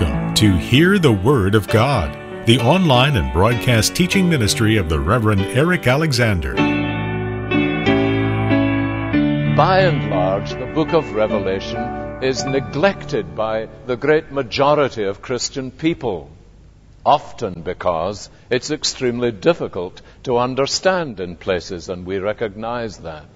Welcome to Hear the Word of God, the online and broadcast teaching ministry of the Reverend Eric Alexander. By and large, the book of Revelation is neglected by the great majority of Christian people, often because it's extremely difficult to understand in places, and we recognize that.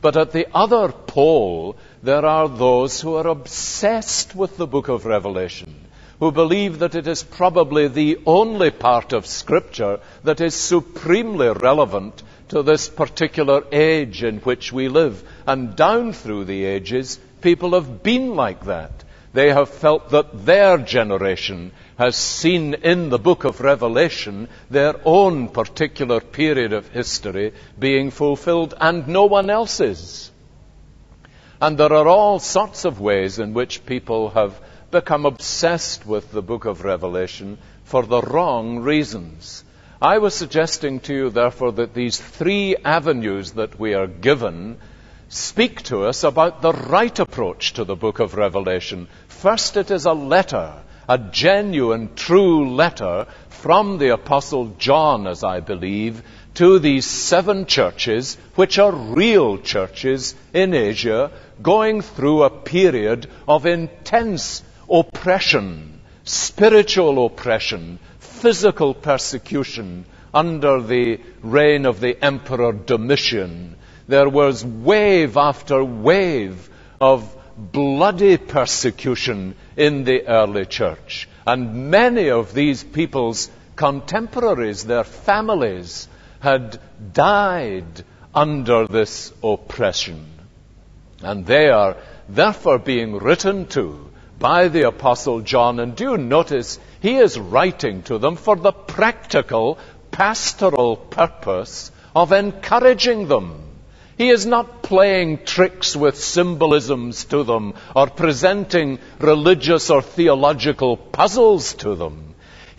But at the other pole, there are those who are obsessed with the book of Revelation, who believe that it is probably the only part of Scripture that is supremely relevant to this particular age in which we live. And down through the ages, people have been like that. They have felt that their generation has seen in the book of Revelation their own particular period of history being fulfilled and no one else's. And there are all sorts of ways in which people have become obsessed with the book of Revelation for the wrong reasons. I was suggesting to you, therefore, that these three avenues that we are given speak to us about the right approach to the book of Revelation. First, it is a letter a genuine, true letter from the Apostle John, as I believe, to these seven churches, which are real churches in Asia, going through a period of intense oppression, spiritual oppression, physical persecution under the reign of the Emperor Domitian. There was wave after wave of bloody persecution in the early church. And many of these people's contemporaries, their families, had died under this oppression. And they are therefore being written to by the Apostle John. And do notice he is writing to them for the practical, pastoral purpose of encouraging them he is not playing tricks with symbolisms to them or presenting religious or theological puzzles to them.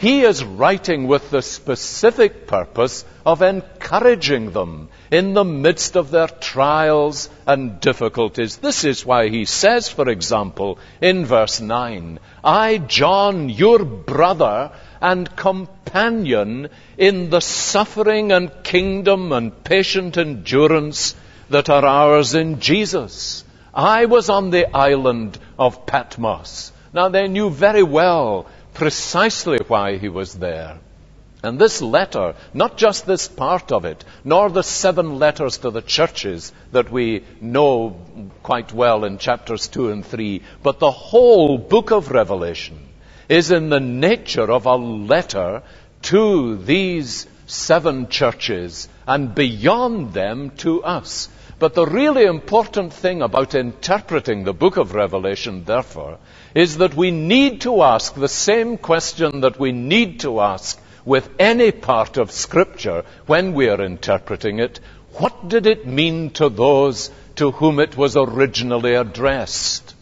He is writing with the specific purpose of encouraging them in the midst of their trials and difficulties. This is why he says, for example, in verse 9, I, John, your brother and companion in the suffering and kingdom and patient endurance that are ours in Jesus. I was on the island of Patmos. Now they knew very well precisely why he was there. And this letter, not just this part of it, nor the seven letters to the churches that we know quite well in chapters 2 and 3, but the whole book of Revelation is in the nature of a letter to these seven churches and beyond them to us. But the really important thing about interpreting the book of Revelation, therefore, is that we need to ask the same question that we need to ask with any part of Scripture when we are interpreting it. What did it mean to those to whom it was originally addressed?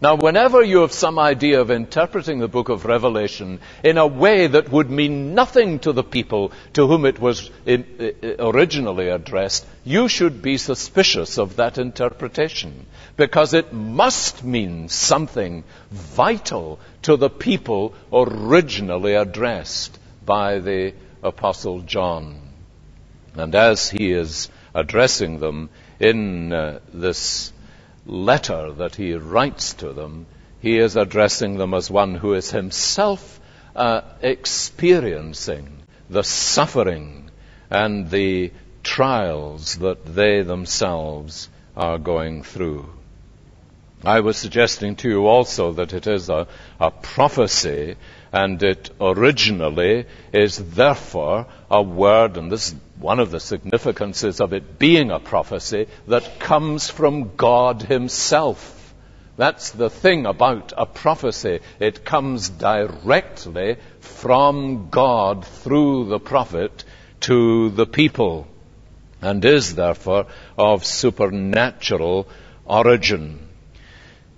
Now, whenever you have some idea of interpreting the book of Revelation in a way that would mean nothing to the people to whom it was originally addressed, you should be suspicious of that interpretation because it must mean something vital to the people originally addressed by the Apostle John. And as he is addressing them in uh, this letter that he writes to them, he is addressing them as one who is himself uh, experiencing the suffering and the trials that they themselves are going through. I was suggesting to you also that it is a, a prophecy and it originally is therefore a word, and this is one of the significances of it being a prophecy, that comes from God Himself. That's the thing about a prophecy. It comes directly from God through the prophet to the people and is therefore of supernatural origin.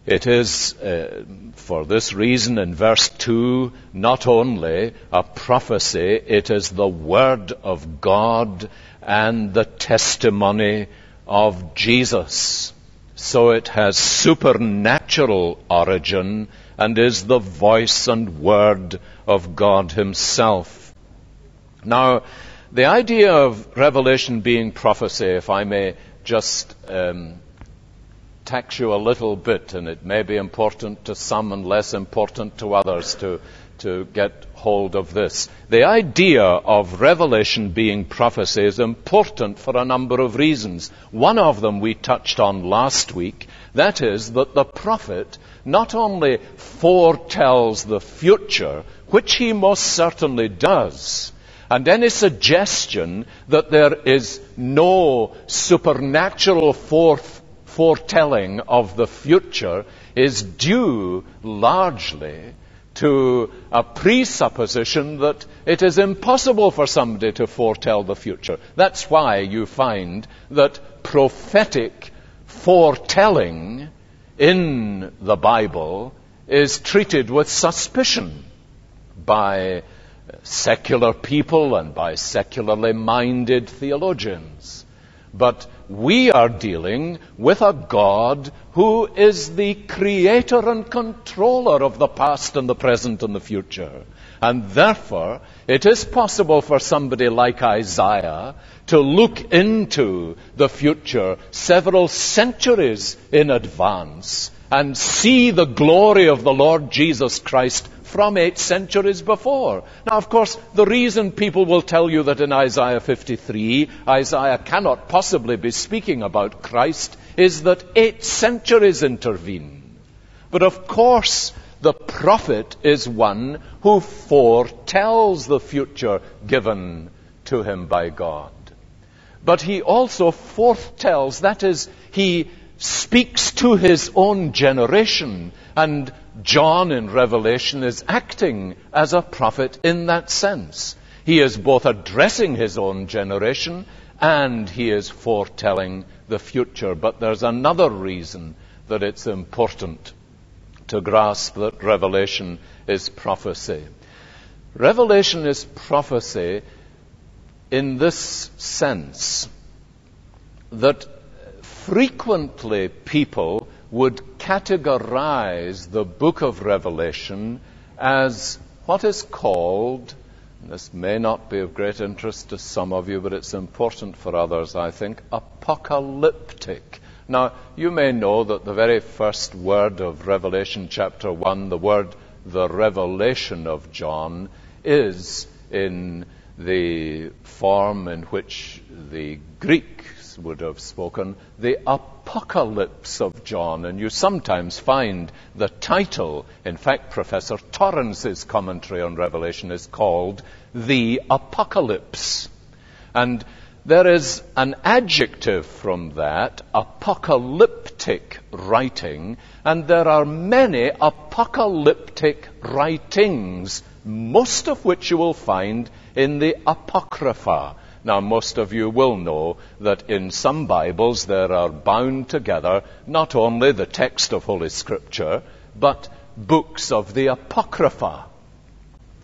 It is, uh, for this reason, in verse 2, not only a prophecy, it is the Word of God and the testimony of Jesus. So it has supernatural origin and is the voice and word of God Himself. Now, the idea of revelation being prophecy, if I may just um, tax you a little bit, and it may be important to some and less important to others to, to get hold of this. The idea of revelation being prophecy is important for a number of reasons. One of them we touched on last week. That is that the prophet not only foretells the future, which he most certainly does, and any suggestion that there is no supernatural forth, foretelling of the future is due largely to a presupposition that it is impossible for somebody to foretell the future. That's why you find that prophetic foretelling in the Bible is treated with suspicion by secular people and by secularly minded theologians. But we are dealing with a God who is the creator and controller of the past and the present and the future. And therefore, it is possible for somebody like Isaiah to look into the future several centuries in advance and see the glory of the Lord Jesus Christ from eight centuries before. Now, of course, the reason people will tell you that in Isaiah 53, Isaiah cannot possibly be speaking about Christ is that eight centuries intervene. But of course, the prophet is one who foretells the future given to him by God. But he also foretells, that is, he speaks to his own generation and John in Revelation is acting as a prophet in that sense. He is both addressing his own generation and he is foretelling the future. But there's another reason that it's important to grasp that Revelation is prophecy. Revelation is prophecy in this sense that frequently people would categorize the book of Revelation as what is called, and this may not be of great interest to some of you, but it's important for others, I think, apocalyptic. Now, you may know that the very first word of Revelation chapter 1, the word the revelation of John, is in the form in which the Greeks would have spoken, the Apocalypse of John. And you sometimes find the title, in fact, Professor Torrance's commentary on Revelation is called The Apocalypse. And there is an adjective from that, apocalyptic writing, and there are many apocalyptic writings, most of which you will find in the Apocrypha. Now, most of you will know that in some Bibles there are bound together not only the text of Holy Scripture, but books of the Apocrypha.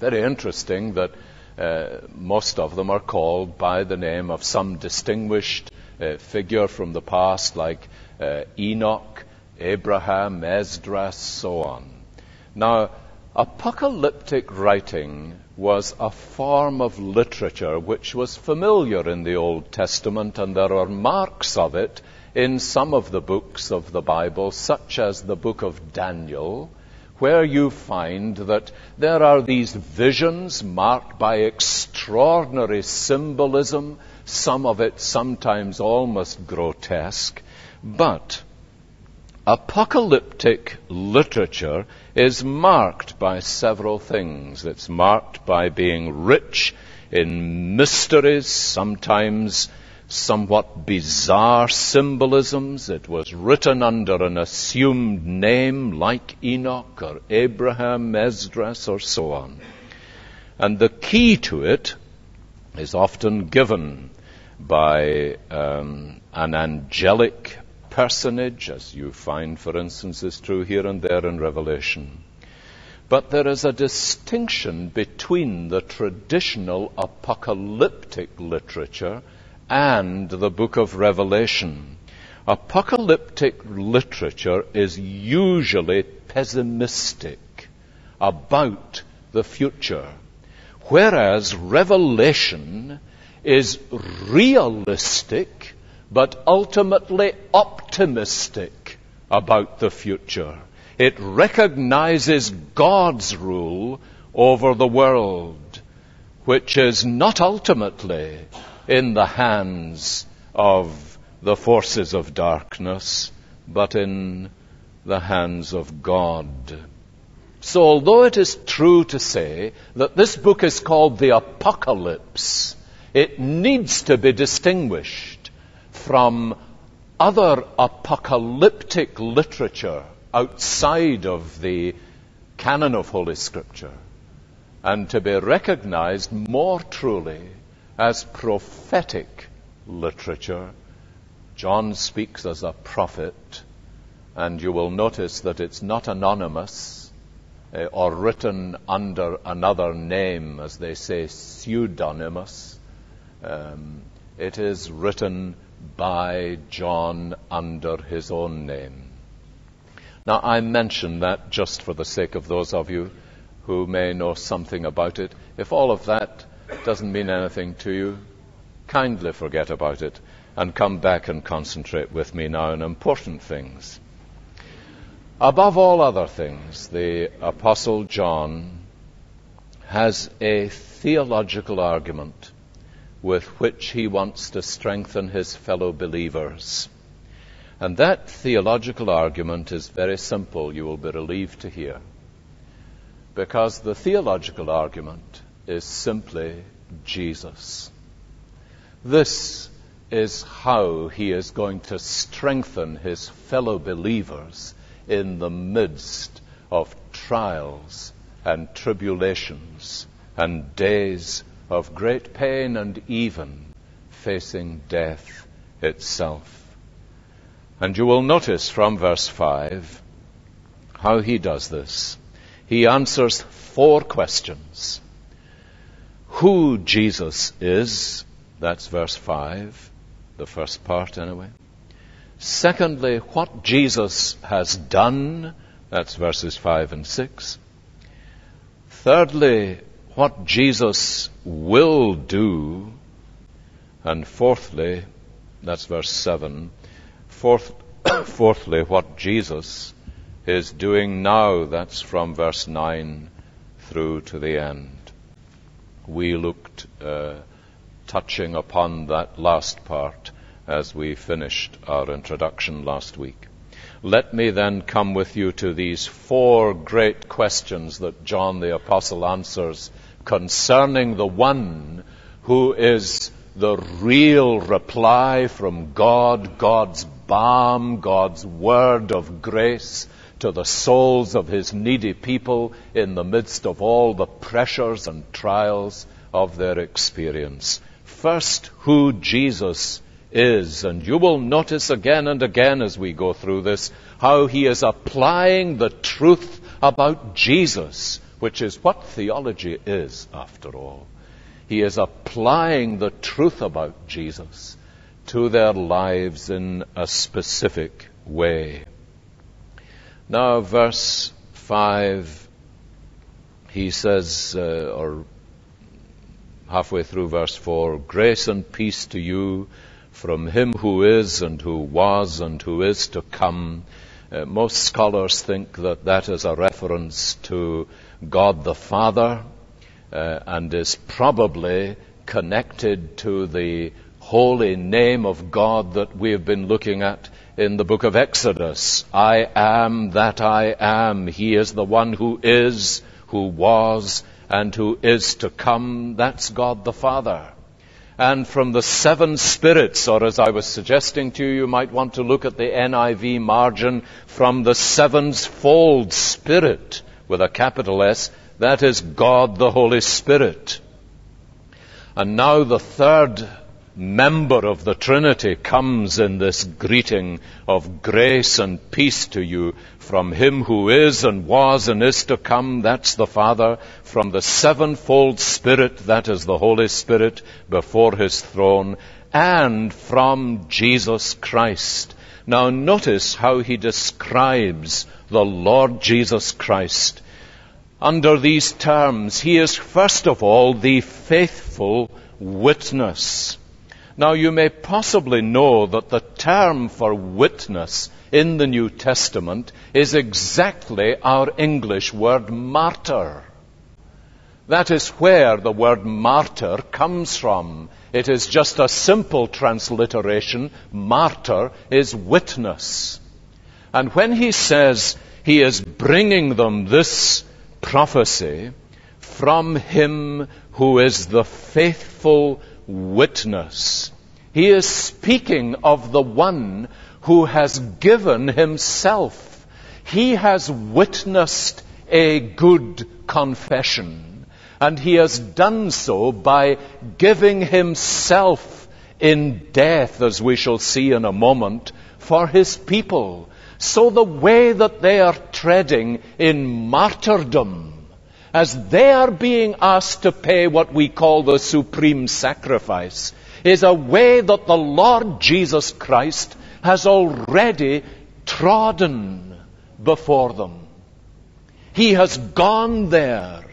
Very interesting that uh, most of them are called by the name of some distinguished uh, figure from the past, like uh, Enoch, Abraham, Esdras, so on. Now, apocalyptic writing was a form of literature which was familiar in the Old Testament, and there are marks of it in some of the books of the Bible, such as the book of Daniel, where you find that there are these visions marked by extraordinary symbolism, some of it sometimes almost grotesque, but apocalyptic literature is marked by several things. It's marked by being rich in mysteries, sometimes somewhat bizarre symbolisms. It was written under an assumed name like Enoch or Abraham, Esdras, or so on. And the key to it is often given by um, an angelic personage, as you find, for instance, is true here and there in Revelation. But there is a distinction between the traditional apocalyptic literature and the book of Revelation. Apocalyptic literature is usually pessimistic about the future, whereas Revelation is realistic but ultimately optimistic about the future. It recognizes God's rule over the world, which is not ultimately in the hands of the forces of darkness, but in the hands of God. So, although it is true to say that this book is called the Apocalypse, it needs to be distinguished from other apocalyptic literature outside of the canon of Holy Scripture and to be recognized more truly as prophetic literature. John speaks as a prophet, and you will notice that it's not anonymous uh, or written under another name, as they say, pseudonymous. Um, it is written by John under his own name. Now, I mention that just for the sake of those of you who may know something about it. If all of that doesn't mean anything to you, kindly forget about it and come back and concentrate with me now on important things. Above all other things, the Apostle John has a theological argument with which he wants to strengthen his fellow believers. And that theological argument is very simple, you will be relieved to hear. Because the theological argument is simply Jesus. This is how he is going to strengthen his fellow believers in the midst of trials and tribulations and days of great pain and even facing death itself. And you will notice from verse 5 how he does this. He answers four questions. Who Jesus is, that's verse 5, the first part anyway. Secondly, what Jesus has done, that's verses 5 and 6. Thirdly, what Jesus will do. And fourthly, that's verse 7. Fourth, fourthly, what Jesus is doing now. That's from verse 9 through to the end. We looked uh, touching upon that last part as we finished our introduction last week. Let me then come with you to these four great questions that John the Apostle answers concerning the one who is the real reply from God, God's balm, God's word of grace to the souls of his needy people in the midst of all the pressures and trials of their experience. First, who Jesus is. And you will notice again and again as we go through this how he is applying the truth about Jesus, which is what theology is, after all. He is applying the truth about Jesus to their lives in a specific way. Now, verse 5, he says, uh, or halfway through verse 4, grace and peace to you from him who is and who was and who is to come. Uh, most scholars think that that is a reference to God the Father uh, and is probably connected to the holy name of God that we have been looking at in the book of Exodus. I am that I am. He is the one who is, who was, and who is to come. That's God the Father and from the seven spirits, or as I was suggesting to you, you might want to look at the NIV margin from the sevenfold spirit with a capital S, that is God the Holy Spirit. And now the third member of the Trinity comes in this greeting of grace and peace to you from Him who is and was and is to come, that's the Father, from the sevenfold Spirit, that is the Holy Spirit, before His throne, and from Jesus Christ, Now notice how he describes the Lord Jesus Christ. Under these terms, he is first of all the faithful witness. Now you may possibly know that the term for witness in the New Testament is exactly our English word martyr. That is where the word martyr comes from. It is just a simple transliteration. Martyr is witness. And when he says he is bringing them this prophecy from him who is the faithful witness, he is speaking of the one who has given himself. He has witnessed a good confession. And he has done so by giving himself in death, as we shall see in a moment, for his people. So the way that they are treading in martyrdom, as they are being asked to pay what we call the supreme sacrifice, is a way that the Lord Jesus Christ has already trodden before them. He has gone there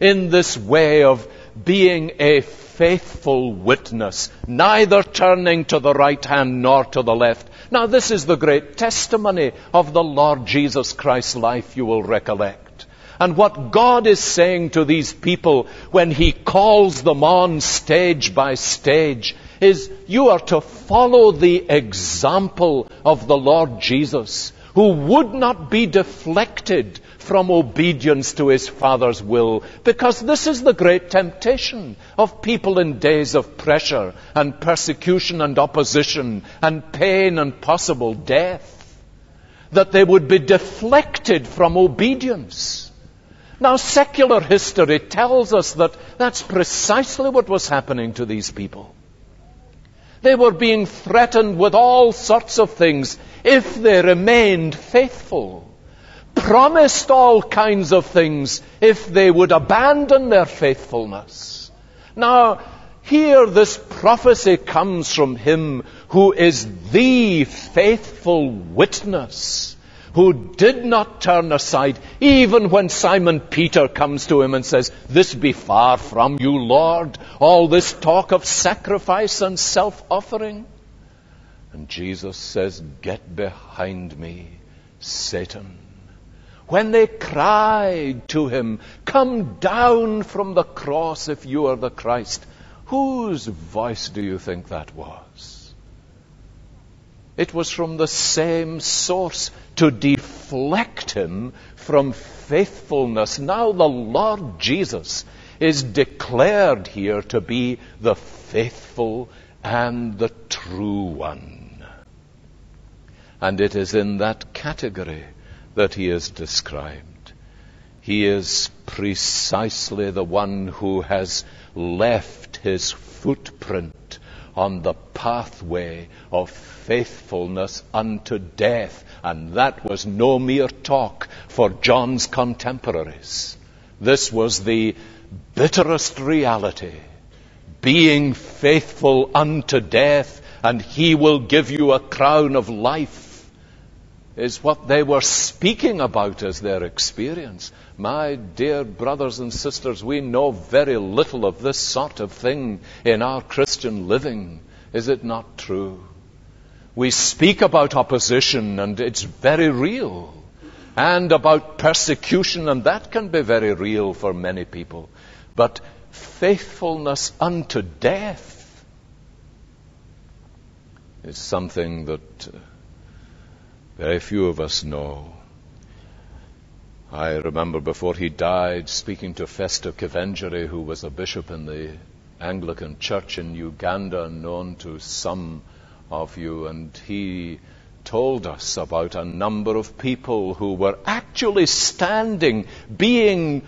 in this way of being a faithful witness, neither turning to the right hand nor to the left. Now, this is the great testimony of the Lord Jesus Christ's life, you will recollect. And what God is saying to these people when He calls them on stage by stage is you are to follow the example of the Lord Jesus, who would not be deflected from obedience to his Father's will, because this is the great temptation of people in days of pressure and persecution and opposition and pain and possible death, that they would be deflected from obedience. Now, secular history tells us that that's precisely what was happening to these people. They were being threatened with all sorts of things if they remained faithful promised all kinds of things if they would abandon their faithfulness. Now, here this prophecy comes from him who is the faithful witness, who did not turn aside, even when Simon Peter comes to him and says, This be far from you, Lord, all this talk of sacrifice and self offering. And Jesus says, Get behind me, Satan when they cried to him, Come down from the cross if you are the Christ, whose voice do you think that was? It was from the same source to deflect him from faithfulness. Now the Lord Jesus is declared here to be the faithful and the true one. And it is in that category that he is described. He is precisely the one who has left his footprint on the pathway of faithfulness unto death. And that was no mere talk for John's contemporaries. This was the bitterest reality. Being faithful unto death, and he will give you a crown of life is what they were speaking about as their experience. My dear brothers and sisters, we know very little of this sort of thing in our Christian living. Is it not true? We speak about opposition and it's very real. And about persecution and that can be very real for many people. But faithfulness unto death is something that uh, very few of us know. I remember before he died speaking to Festo Kivengere, who was a bishop in the Anglican Church in Uganda, known to some of you, and he told us about a number of people who were actually standing, being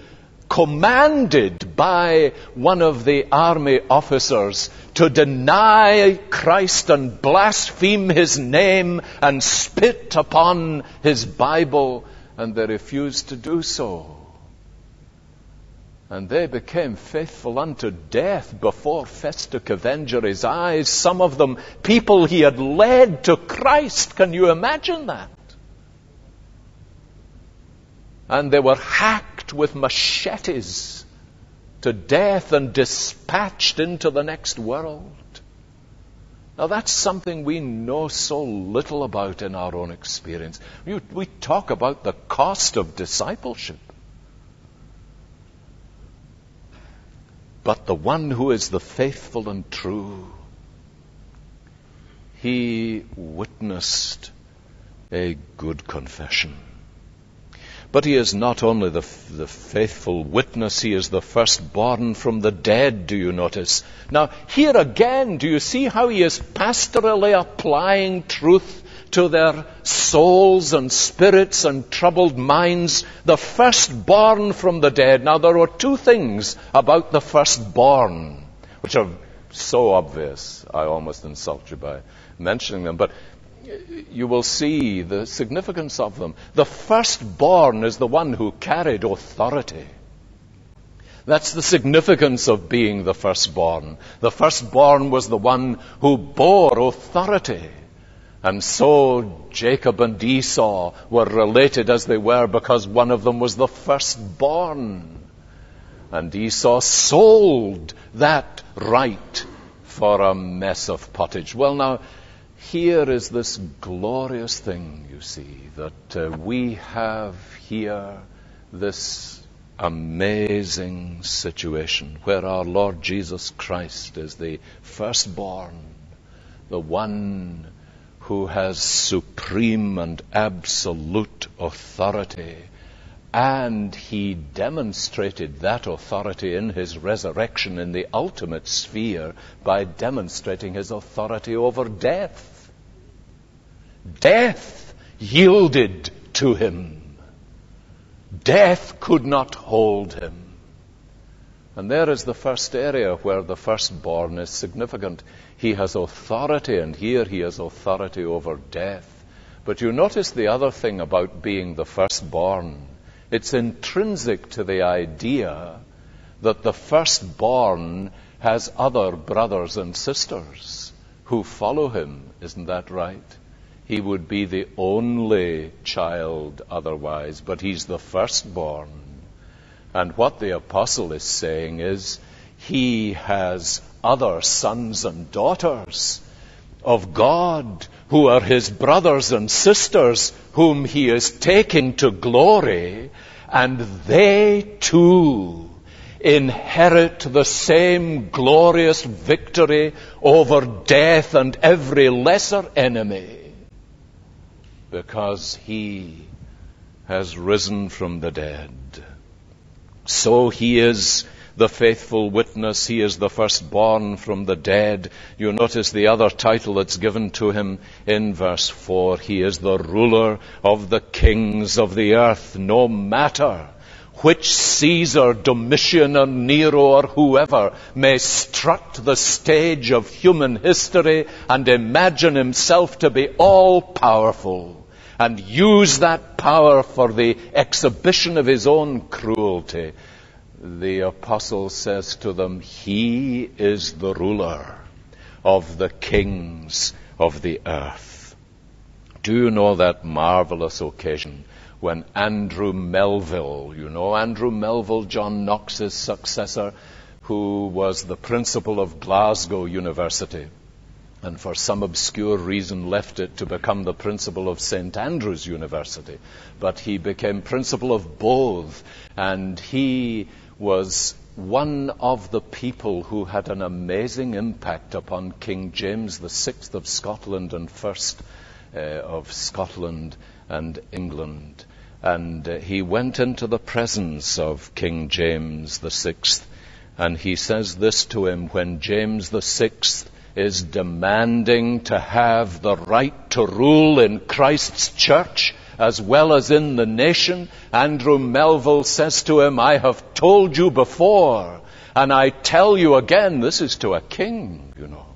commanded by one of the army officers to deny Christ and blaspheme his name and spit upon his Bible, and they refused to do so. And they became faithful unto death before Festo Kivengere eyes. Some of them people he had led to Christ. Can you imagine that? And they were hacked with machetes to death and dispatched into the next world. Now that's something we know so little about in our own experience. We, we talk about the cost of discipleship. But the one who is the faithful and true, he witnessed a good confession. But he is not only the, the faithful witness, he is the firstborn from the dead, do you notice? Now, here again, do you see how he is pastorally applying truth to their souls and spirits and troubled minds? The firstborn from the dead. Now, there are two things about the firstborn, which are so obvious, I almost insult you by mentioning them. But you will see the significance of them. The firstborn is the one who carried authority. That's the significance of being the firstborn. The firstborn was the one who bore authority. And so Jacob and Esau were related as they were because one of them was the firstborn. And Esau sold that right for a mess of pottage. Well, now, here is this glorious thing, you see, that uh, we have here this amazing situation where our Lord Jesus Christ is the firstborn, the one who has supreme and absolute authority. And he demonstrated that authority in his resurrection in the ultimate sphere by demonstrating his authority over death. Death yielded to him. Death could not hold him. And there is the first area where the firstborn is significant. He has authority, and here he has authority over death. But you notice the other thing about being the firstborn. It's intrinsic to the idea that the firstborn has other brothers and sisters who follow him. Isn't that right? He would be the only child otherwise, but he's the firstborn. And what the apostle is saying is, he has other sons and daughters of God who are his brothers and sisters whom he is taking to glory, and they too inherit the same glorious victory over death and every lesser enemy because he has risen from the dead. So he is the faithful witness. He is the firstborn from the dead. You notice the other title that's given to him in verse 4. He is the ruler of the kings of the earth, no matter which Caesar, Domitian, or Nero, or whoever may strut the stage of human history and imagine himself to be all powerful and use that power for the exhibition of his own cruelty, the apostle says to them, He is the ruler of the kings of the earth. Do you know that marvelous occasion when Andrew Melville, you know Andrew Melville, John Knox's successor, who was the principal of Glasgow University, and for some obscure reason left it to become the principal of St. Andrew's University. But he became principal of both, and he was one of the people who had an amazing impact upon King James VI of Scotland and first uh, of Scotland and England. And uh, he went into the presence of King James VI, and he says this to him when James VI is demanding to have the right to rule in Christ's church as well as in the nation. Andrew Melville says to him, I have told you before, and I tell you again, this is to a king, you know.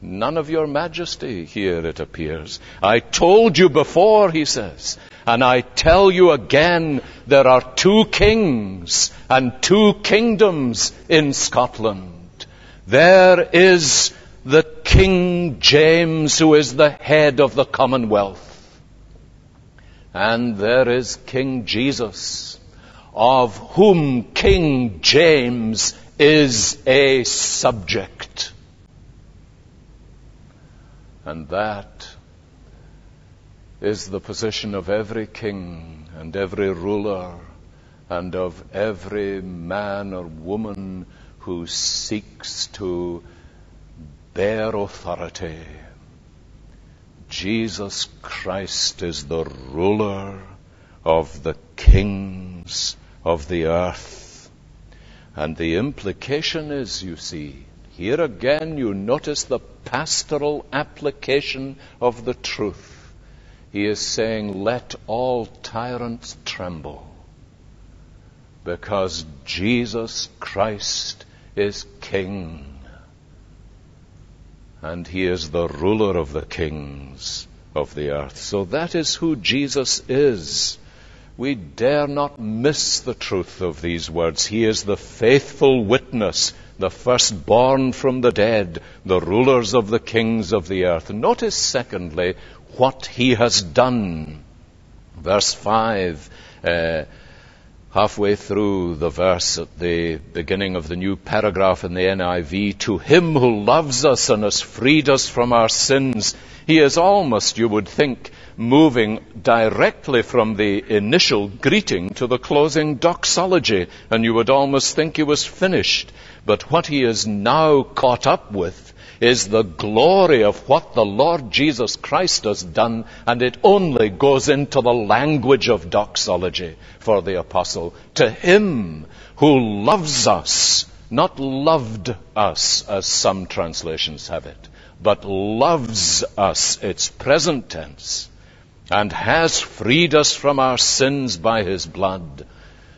None of your majesty here, it appears. I told you before, he says, And I tell you again, there are two kings and two kingdoms in Scotland. There is the King James who is the head of the Commonwealth. And there is King Jesus, of whom King James is a subject. And that is the position of every king and every ruler and of every man or woman who seeks to bear authority. Jesus Christ is the ruler of the kings of the earth. And the implication is, you see, here again you notice the pastoral application of the truth. He is saying, let all tyrants tremble because Jesus Christ is King and he is the ruler of the kings of the earth. So that is who Jesus is. We dare not miss the truth of these words. He is the faithful witness, the firstborn from the dead, the rulers of the kings of the earth. Notice, secondly, what he has done. Verse 5. Uh, halfway through the verse at the beginning of the new paragraph in the NIV, to him who loves us and has freed us from our sins, he is almost, you would think, moving directly from the initial greeting to the closing doxology, and you would almost think he was finished. But what he is now caught up with is the glory of what the Lord Jesus Christ has done, and it only goes into the language of doxology for the apostle. To him who loves us, not loved us as some translations have it, but loves us, it's present tense, and has freed us from our sins by his blood,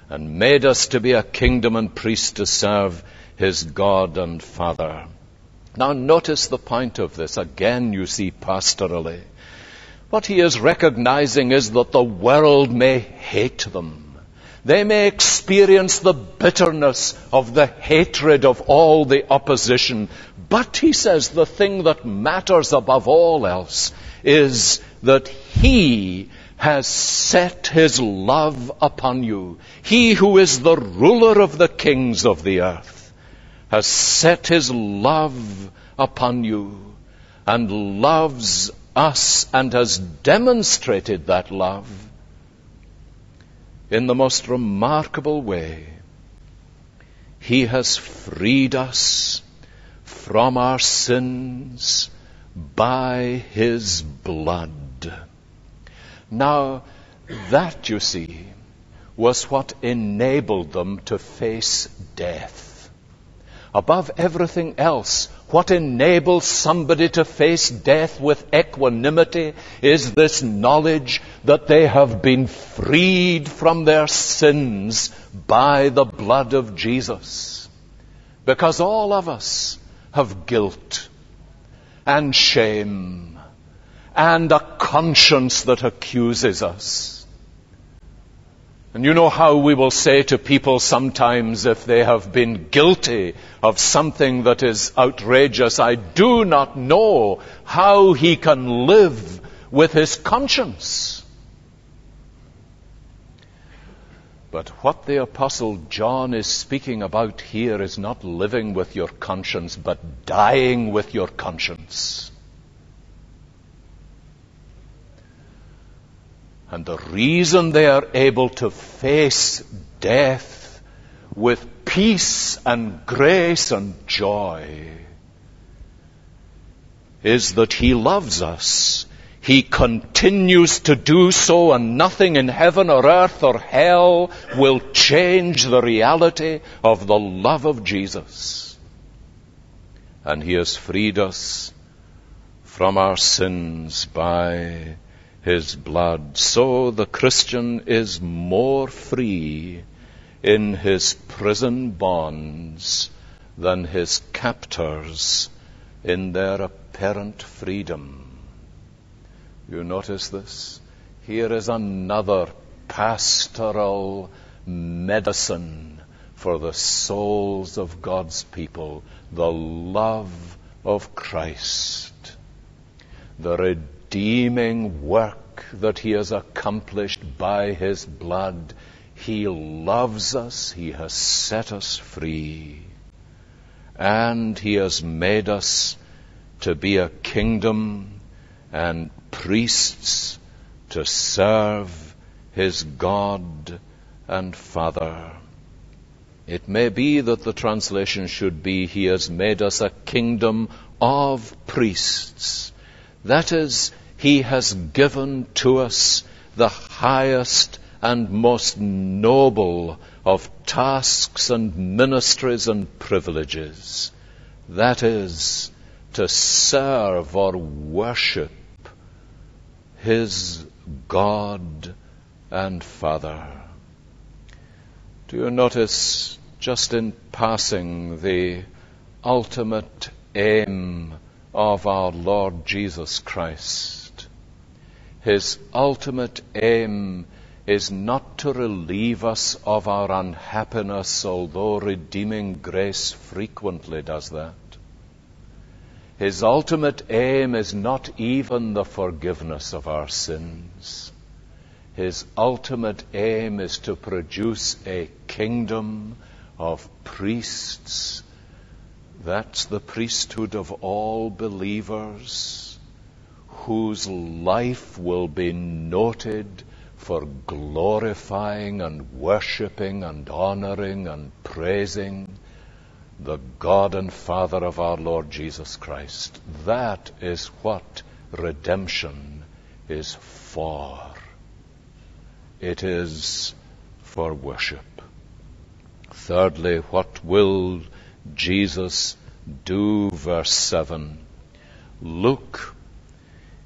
and made us to be a kingdom and priest to serve his God and Father. Now notice the point of this. Again, you see pastorally. What he is recognizing is that the world may hate them. They may experience the bitterness of the hatred of all the opposition. But he says the thing that matters above all else is that he has set his love upon you. He who is the ruler of the kings of the earth has set his love upon you and loves us and has demonstrated that love in the most remarkable way. He has freed us from our sins by His blood. Now, that, you see, was what enabled them to face death above everything else, what enables somebody to face death with equanimity is this knowledge that they have been freed from their sins by the blood of Jesus. Because all of us have guilt and shame and a conscience that accuses us. And you know how we will say to people sometimes if they have been guilty of something that is outrageous, I do not know how he can live with his conscience. But what the Apostle John is speaking about here is not living with your conscience, but dying with your conscience. And the reason they are able to face death with peace and grace and joy is that He loves us. He continues to do so and nothing in heaven or earth or hell will change the reality of the love of Jesus. And He has freed us from our sins by his blood. So the Christian is more free in his prison bonds than his captors in their apparent freedom. You notice this? Here is another pastoral medicine for the souls of God's people, the love of Christ, the redeeming work that He has accomplished by His blood. He loves us, He has set us free, and He has made us to be a kingdom and priests to serve His God and Father. It may be that the translation should be, He has made us a kingdom of priests. That is, He has given to us the highest and most noble of tasks and ministries and privileges. That is, to serve or worship His God and Father. Do you notice just in passing the ultimate aim of our Lord Jesus Christ? His ultimate aim is not to relieve us of our unhappiness, although redeeming grace frequently does that. His ultimate aim is not even the forgiveness of our sins. His ultimate aim is to produce a kingdom of priests. That's the priesthood of all believers whose life will be noted for glorifying and worshipping and honoring and praising the God and Father of our Lord Jesus Christ. That is what redemption is for. It is for worship. Thirdly, what will Jesus do? Verse 7. Look,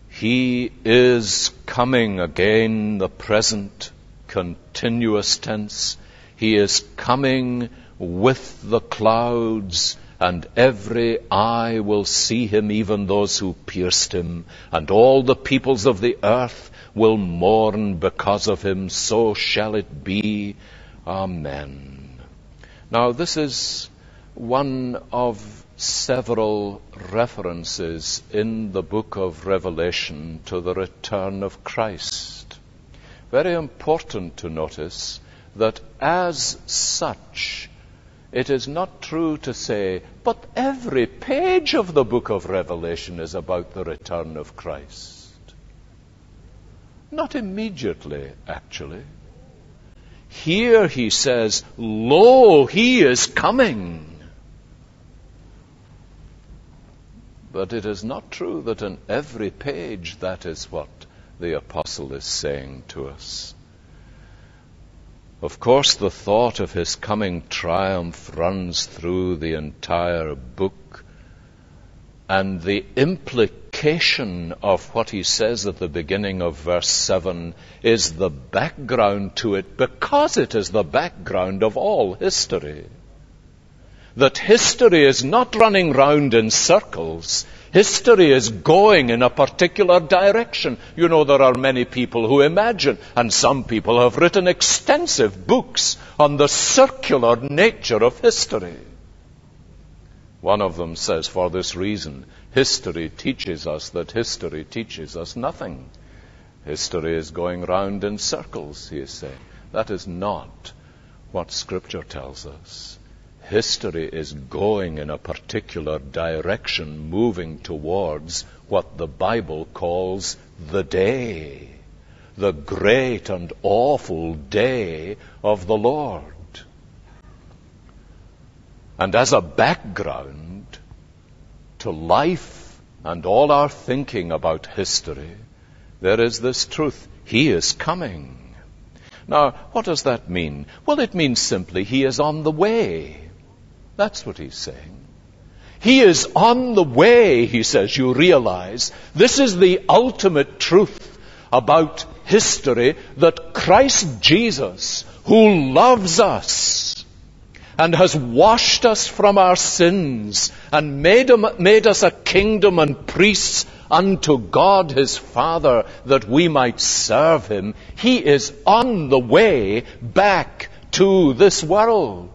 he is coming again, the present continuous tense. He is coming with the clouds, and every eye will see him, even those who pierced him, and all the peoples of the earth will mourn because of him. So shall it be. Amen. Now, this is one of several references in the book of Revelation to the return of Christ. Very important to notice that as such, it is not true to say, but every page of the book of Revelation is about the return of Christ. Not immediately, actually. Here he says, Lo, he is coming. But it is not true that in every page that is what the apostle is saying to us. Of course, the thought of his coming triumph runs through the entire book, and the implication of what he says at the beginning of verse 7 is the background to it because it is the background of all history. That history is not running round in circles. History is going in a particular direction. You know, there are many people who imagine, and some people have written extensive books on the circular nature of history. One of them says, for this reason, history teaches us that history teaches us nothing. History is going round in circles, he is saying. That is not what Scripture tells us history is going in a particular direction, moving towards what the Bible calls the day, the great and awful day of the Lord. And as a background to life and all our thinking about history, there is this truth. He is coming. Now, what does that mean? Well, it means simply He is on the way. That's what he's saying. He is on the way, he says, you realize. This is the ultimate truth about history that Christ Jesus, who loves us and has washed us from our sins and made, made us a kingdom and priests unto God his Father that we might serve him, he is on the way back to this world.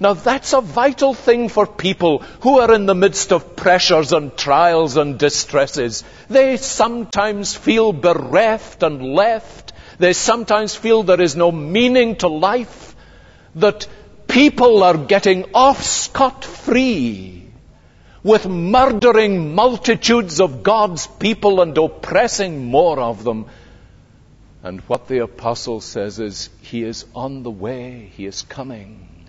Now that's a vital thing for people who are in the midst of pressures and trials and distresses. They sometimes feel bereft and left. They sometimes feel there is no meaning to life. That people are getting off scot free with murdering multitudes of God's people and oppressing more of them. And what the apostle says is, He is on the way, He is coming.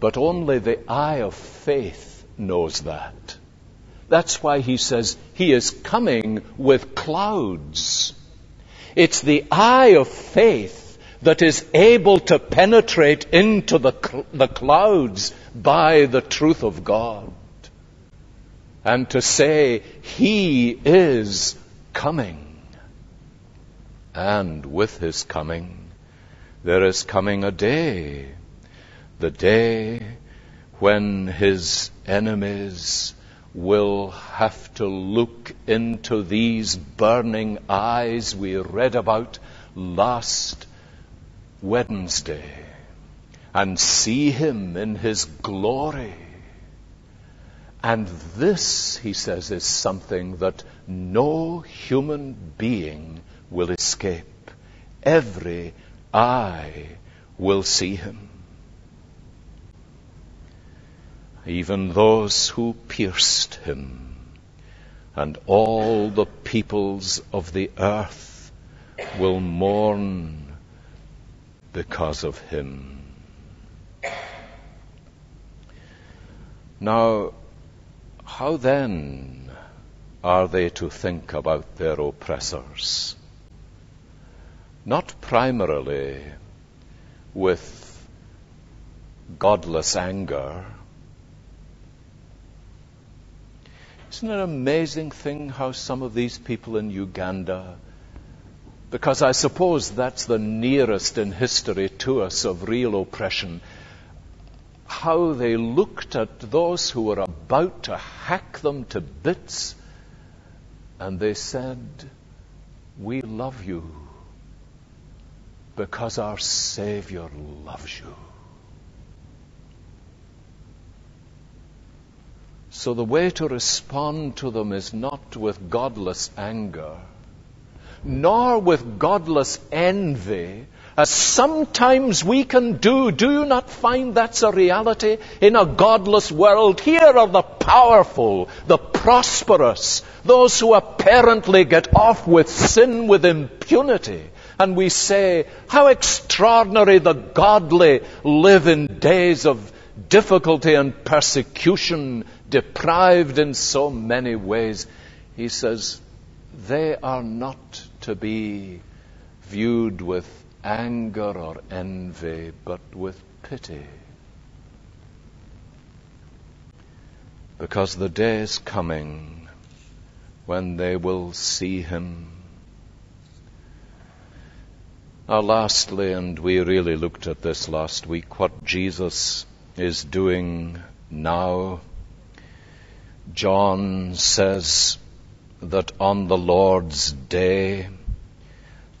But only the eye of faith knows that. That's why he says he is coming with clouds. It's the eye of faith that is able to penetrate into the, the clouds by the truth of God. And to say, He is coming. And with His coming, there is coming a day the day when his enemies will have to look into these burning eyes we read about last Wednesday and see him in his glory. And this, he says, is something that no human being will escape. Every eye will see him. Even those who pierced him, and all the peoples of the earth will mourn because of him. Now, how then are they to think about their oppressors? Not primarily with godless anger Isn't it an amazing thing how some of these people in Uganda, because I suppose that's the nearest in history to us of real oppression, how they looked at those who were about to hack them to bits and they said, We love you because our Savior loves you. So the way to respond to them is not with godless anger, nor with godless envy, as sometimes we can do. Do you not find that's a reality in a godless world? Here are the powerful, the prosperous, those who apparently get off with sin with impunity. And we say, how extraordinary the godly live in days of difficulty and persecution deprived in so many ways, he says, they are not to be viewed with anger or envy, but with pity. Because the day is coming when they will see him. Now, lastly, and we really looked at this last week, what Jesus is doing now John says that on the Lord's day,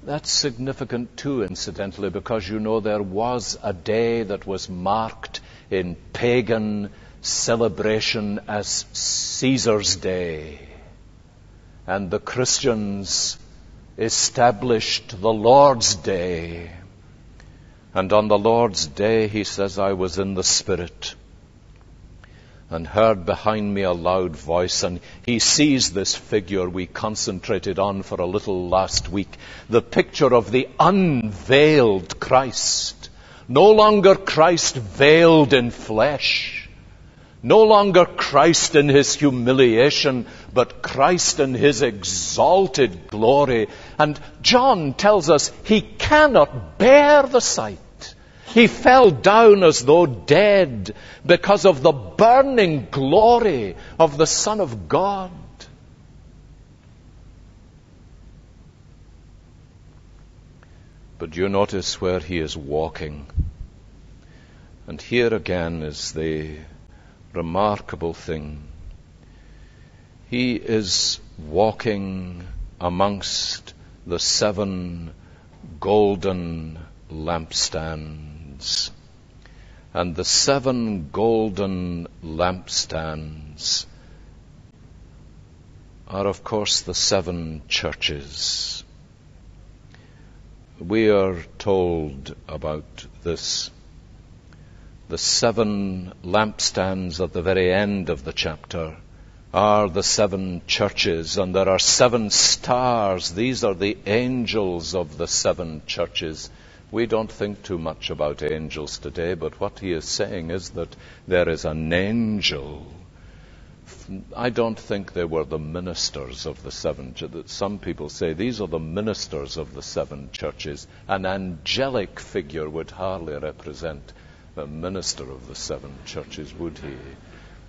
that's significant too, incidentally, because you know there was a day that was marked in pagan celebration as Caesar's Day. And the Christians established the Lord's Day. And on the Lord's Day, he says, I was in the Spirit and heard behind me a loud voice, and he sees this figure we concentrated on for a little last week, the picture of the unveiled Christ. No longer Christ veiled in flesh. No longer Christ in his humiliation, but Christ in his exalted glory. And John tells us he cannot bear the sight he fell down as though dead because of the burning glory of the Son of God. But you notice where he is walking. And here again is the remarkable thing. He is walking amongst the seven golden lampstands. And the seven golden lampstands are, of course, the seven churches. We are told about this. The seven lampstands at the very end of the chapter are the seven churches, and there are seven stars. These are the angels of the seven churches. We don't think too much about angels today, but what he is saying is that there is an angel. I don't think they were the ministers of the seven. That Some people say these are the ministers of the seven churches. An angelic figure would hardly represent the minister of the seven churches, would he?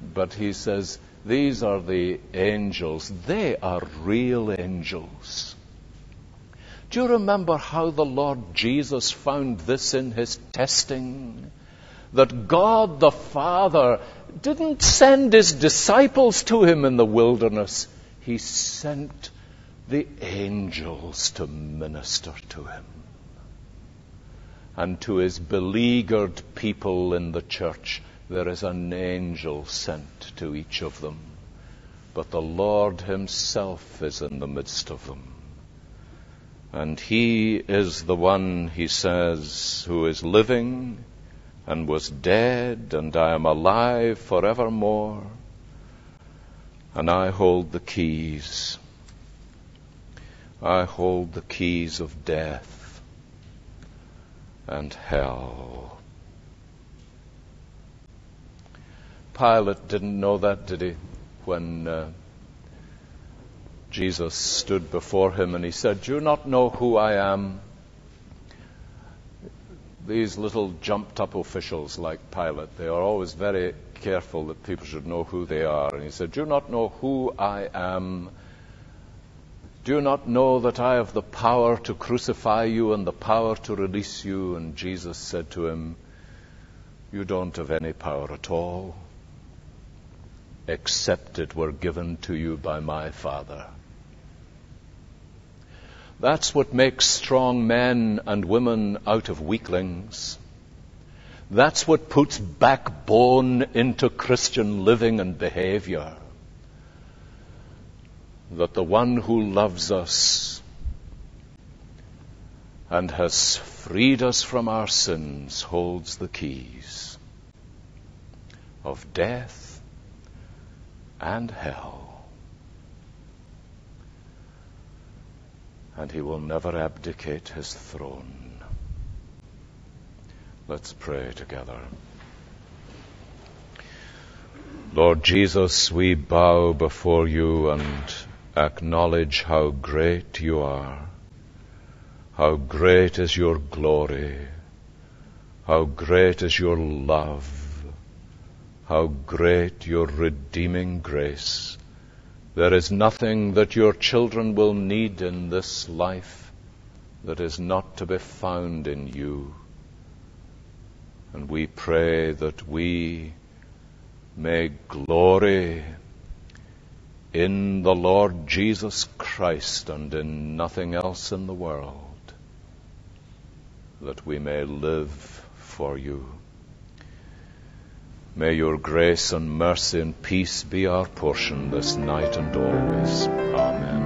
But he says these are the angels. They are real angels. Do you remember how the Lord Jesus found this in his testing? That God the Father didn't send his disciples to him in the wilderness. He sent the angels to minister to him. And to his beleaguered people in the church, there is an angel sent to each of them. But the Lord Himself is in the midst of them. And He is the one, He says, who is living and was dead, and I am alive forevermore. And I hold the keys. I hold the keys of death and hell. Pilate didn't know that, did he? When uh, Jesus stood before him and he said, Do you not know who I am? These little jumped up officials like Pilate, they are always very careful that people should know who they are. And he said, Do you not know who I am? Do you not know that I have the power to crucify you and the power to release you? And Jesus said to him, You don't have any power at all except it were given to you by my Father. That's what makes strong men and women out of weaklings. That's what puts backbone into Christian living and behavior. That the one who loves us and has freed us from our sins holds the keys of death and hell. And he will never abdicate his throne. Let's pray together. Lord Jesus, we bow before you and acknowledge how great you are. How great is your glory. How great is your love. How great your redeeming grace. There is nothing that your children will need in this life that is not to be found in you. And we pray that we may glory in the Lord Jesus Christ and in nothing else in the world, that we may live for you. May your grace and mercy and peace be our portion this night and always. Amen.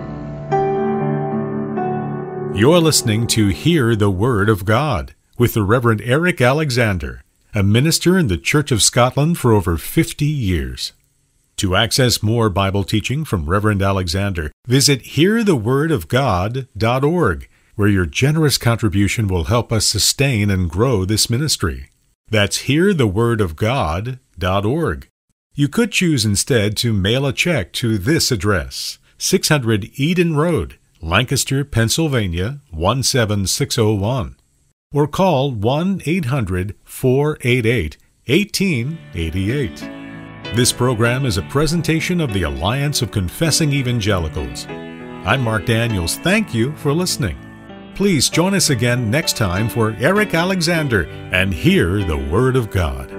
You're listening to Hear the Word of God with the Reverend Eric Alexander, a minister in the Church of Scotland for over 50 years. To access more Bible teaching from Reverend Alexander, visit hearthewordofgod.org, where your generous contribution will help us sustain and grow this ministry. That's hearthewordofgod.org. You could choose instead to mail a check to this address 600 Eden Road, Lancaster, Pennsylvania 17601. Or call 1 800 488 1888. This program is a presentation of the Alliance of Confessing Evangelicals. I'm Mark Daniels. Thank you for listening. Please join us again next time for Eric Alexander and hear the Word of God.